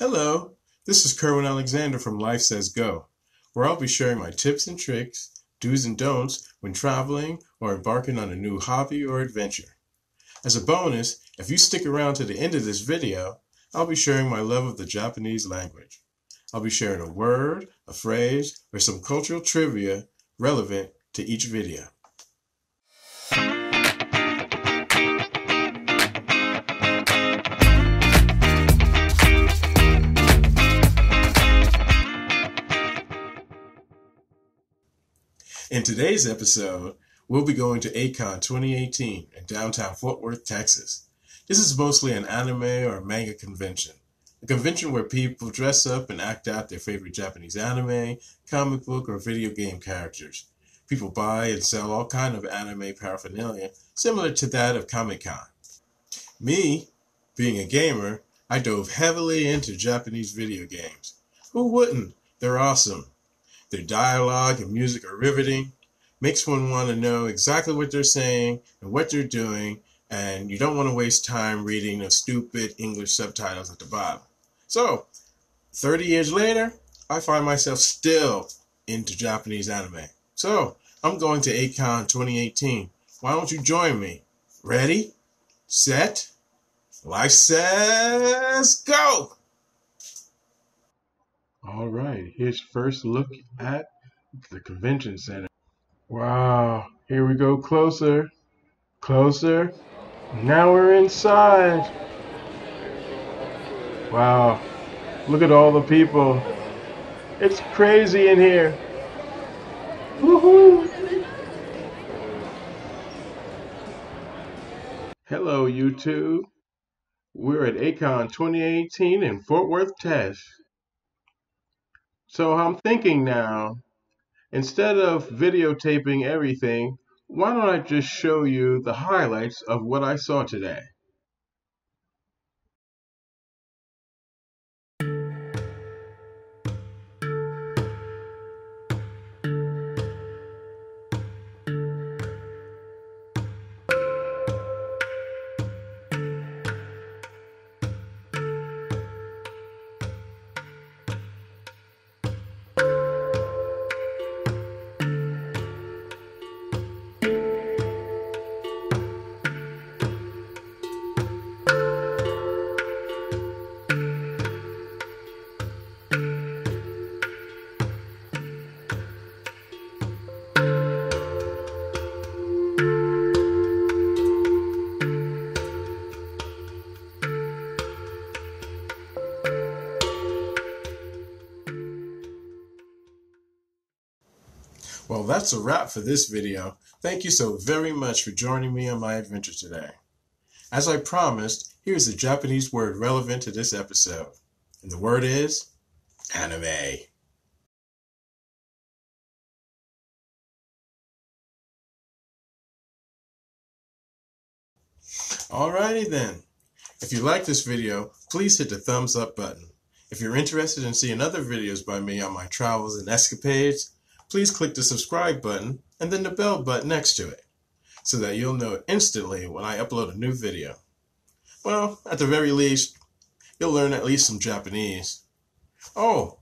Hello, this is Kerwin Alexander from Life Says Go, where I'll be sharing my tips and tricks, do's and don'ts when traveling or embarking on a new hobby or adventure. As a bonus, if you stick around to the end of this video, I'll be sharing my love of the Japanese language. I'll be sharing a word, a phrase, or some cultural trivia relevant to each video. In today's episode, we'll be going to A-Kon 2018 in downtown Fort Worth, Texas. This is mostly an anime or manga convention, a convention where people dress up and act out their favorite Japanese anime, comic book, or video game characters. People buy and sell all kind of anime paraphernalia, similar to that of Comic-Con. Me, being a gamer, I dove heavily into Japanese video games. Who wouldn't? They're awesome. Their dialogue and music are riveting, makes one want to know exactly what they're saying and what they're doing, and you don't want to waste time reading the stupid English subtitles at the bottom. So, 30 years later, I find myself still into Japanese anime. So, I'm going to A-Kon 2018. Why don't you join me? Ready? Set? Life says go! All right, here's first look at the convention center. Wow, here we go closer, closer. Now we're inside. Wow, look at all the people. It's crazy in here. Woohoo! Hello, YouTube. We're at A-Kon 2018 in Fort Worth, Texas. So I'm thinking now, instead of videotaping everything, why don't I just show you the highlights of what I saw today? Well, that's a wrap for this video. Thank you so very much for joining me on my adventure today. As I promised, here's a Japanese word relevant to this episode. And the word is anime. Alrighty then. If you like this video, please hit the thumbs up button. If you're interested in seeing other videos by me on my travels and escapades, please click the subscribe button and then the bell button next to it so that you'll know instantly when I upload a new video. Well, at the very least, you'll learn at least some Japanese. Oh,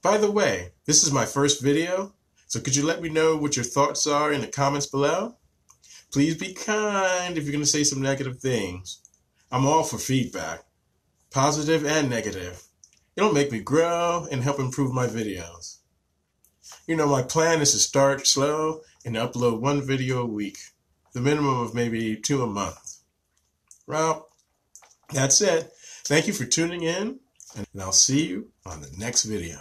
by the way, this is my first video, so could you let me know what your thoughts are in the comments below? Please be kind if you're going to say some negative things. I'm all for feedback, positive and negative. It'll make me grow and help improve my videos. You know, my plan is to start slow and upload one video a week, the minimum of maybe two a month. Well, that's it. Thank you for tuning in, and I'll see you on the next video.